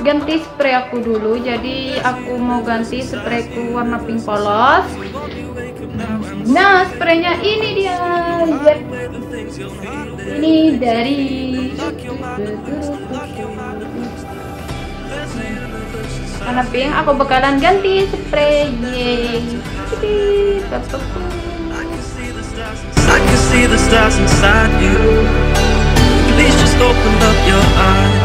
ganti spray aku dulu. Jadi aku mau ganti sprayku warna pink polos. Nah spraynya ini dia. Ini dari warna pink aku bakalan ganti spray. Yeay. I can. Please just open up your eyes.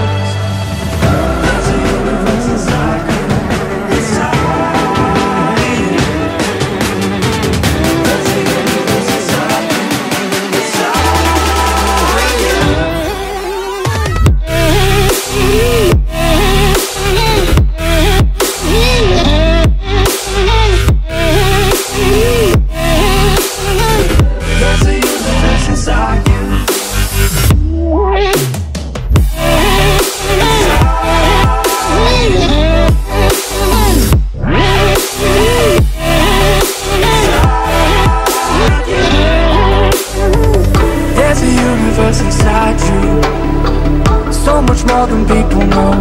Universe inside you. So much more than people know.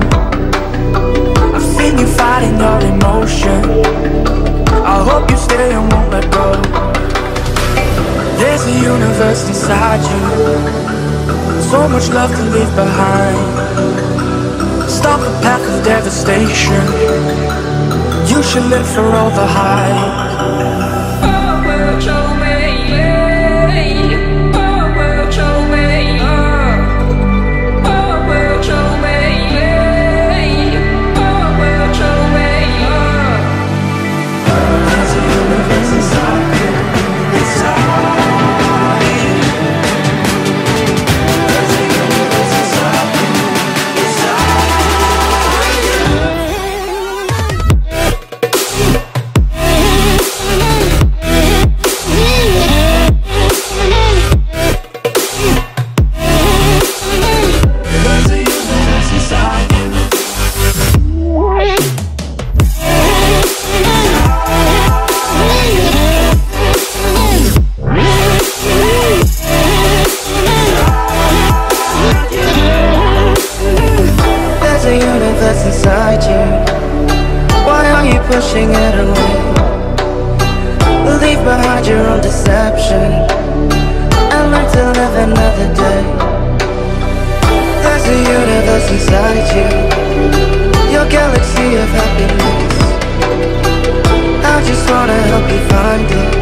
I've seen you fighting your emotion. I hope you stay and won't let go. There's a universe inside you. So much love to leave behind. Stop the path of devastation. You should live for all the hype. feeling that's inside you. Why are you pushing it away? Leave behind your own deception And learn to live another day. There's a universe inside you. Your galaxy of happiness. I just wanna help you find it.